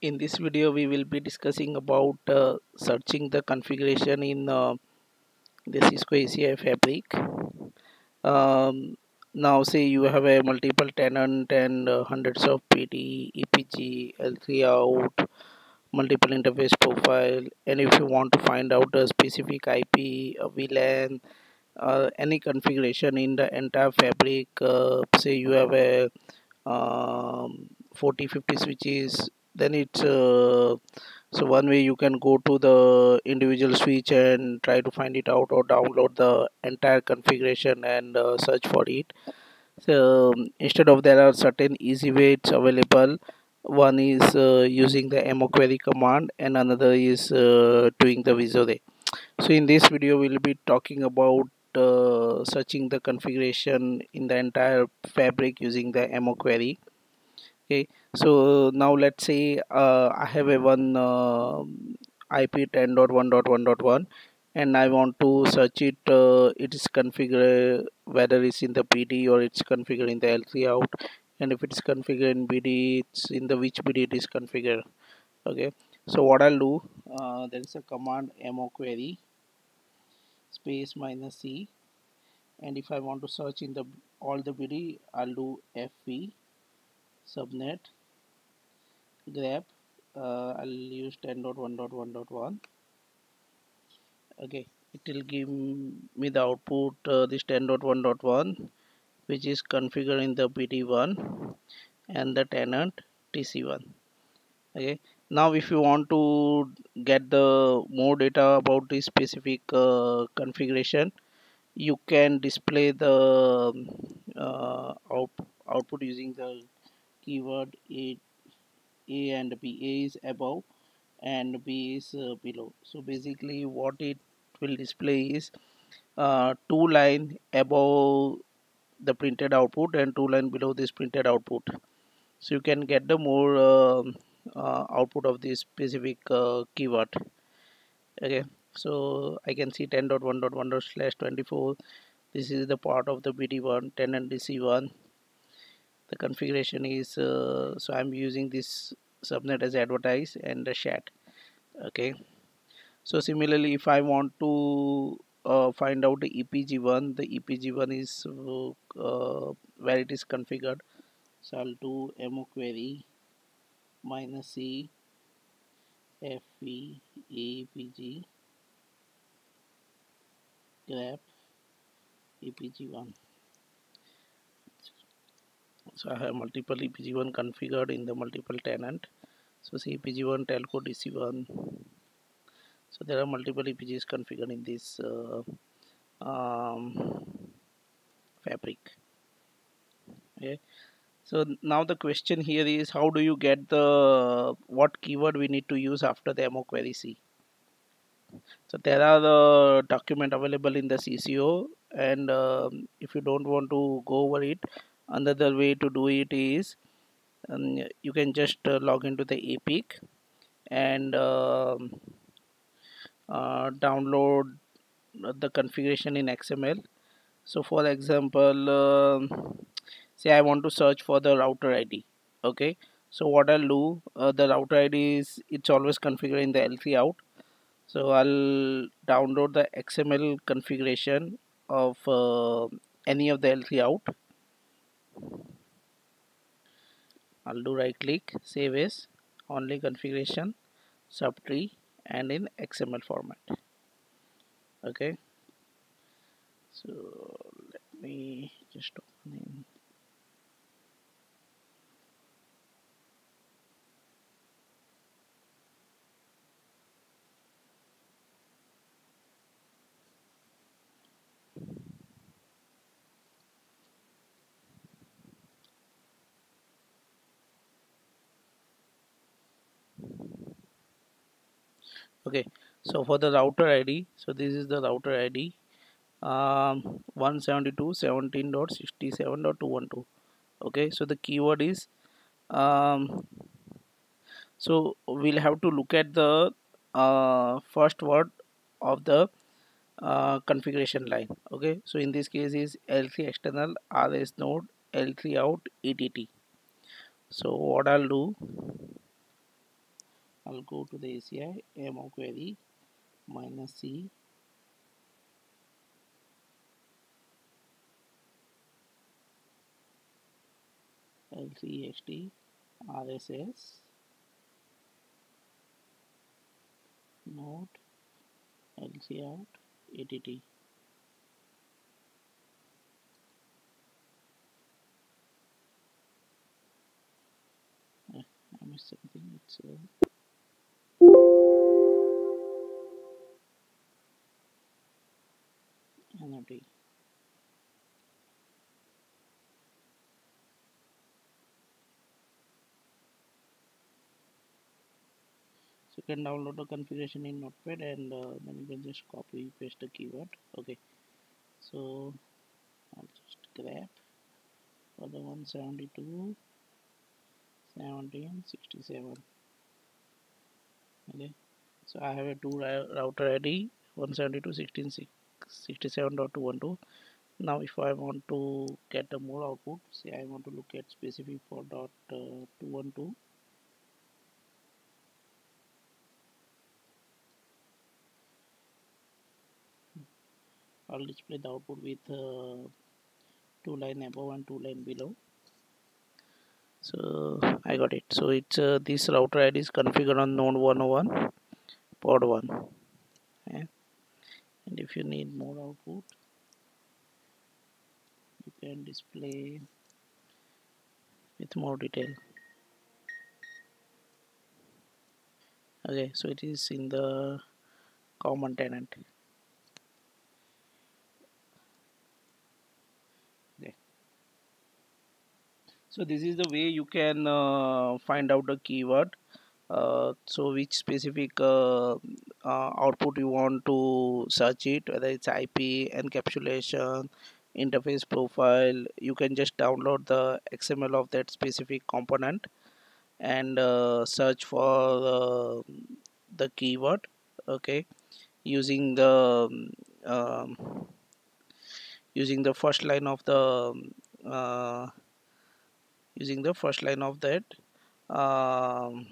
in this video we will be discussing about uh, searching the configuration in uh, the Cisco ACI fabric. Um, now say you have a multiple tenant and uh, hundreds of BD, EPG, L3 out multiple interface profile and if you want to find out a specific IP, a VLAN uh, any configuration in the entire fabric uh, say you have a um, 40 50 switches then it's uh, so one way you can go to the individual switch and try to find it out or download the entire configuration and uh, search for it. So um, instead of there are certain easy ways available one is uh, using the moquery command and another is uh, doing the visore so in this video we'll be talking about uh, searching the configuration in the entire fabric using the moquery okay so now let's say uh, I have a one uh, IP 10.1.1.1 and I want to search it uh, it is configured whether it's in the BD or it's configured in the L3 out and if it's configured in BD it's in the which BD it is configured okay. So what I'll do uh, there is a command moquery space minus C and if I want to search in the all the BD I'll do FV subnet grep uh, I'll use 10.1.1.1 okay it will give me the output uh, this 10.1.1 which is configured in the BD1 and the tenant TC1 okay now if you want to get the more data about this specific uh, configuration you can display the uh, out, output using the keyword a, a and b a is above and b is uh, below. So basically what it will display is uh, two line above the printed output and two line below this printed output. So you can get the more um, uh, output of this specific uh, keyword. Okay. So I can see 10.1.1 slash 24 this is the part of the BD1 10 and DC1 the configuration is uh, so I'm using this subnet as advertise and the chat okay? So similarly if I want to uh, find out the EPG1 the EPG1 is uh, where it is configured. So I'll do moquery minus C FV EPG grep EPG1 so I have multiple EPG1 configured in the multiple tenant. So see EPG1 telco DC1 so there are multiple EPGs configured in this uh, um, fabric. Okay. So now the question here is how do you get the what keyword we need to use after the moquery C? So there are the document available in the CCO and um, if you don't want to go over it another way to do it is um, you can just uh, log into the APIC and uh, uh, download the configuration in XML so for example um, say I want to search for the router ID okay? So what I'll do uh, the router ID is it's always configured in the L3 out. So I'll download the XML configuration of uh, any of the L3 out I'll do right click save as only configuration subtree and in XML format. Okay? So let me just open in okay so for the router id so this is the router id um 172.17.67.212 okay so the keyword is um so we'll have to look at the uh, first word of the uh, configuration line. Okay so in this case is l3 external rs node l3 out ett so what i'll do I'll go to the ACI AMO query minus C LCST RSS node LC out ATT I missed something it's uh, NOD so you can download the configuration in notepad and uh, then you can just copy paste the keyword. Okay. So I'll just grep for the 172 17 67 okay. So I have a two router ID 172 16 67.212 now if I want to get a more output say I want to look at specific for dot uh, 212 I'll display the output with uh, two line above and two line below. So I got it. So it's uh, this router ID is configured on node 101 pod 1 okay. And if you need more output you can display with more detail. Okay so it is in the common tenant. So this is the way you can uh, find out the keyword uh, so which specific uh, uh output you want to search it whether it's IP encapsulation interface profile you can just download the XML of that specific component and uh, search for the keyword okay? Using the um, using the first line of the uh, using the first line of that um,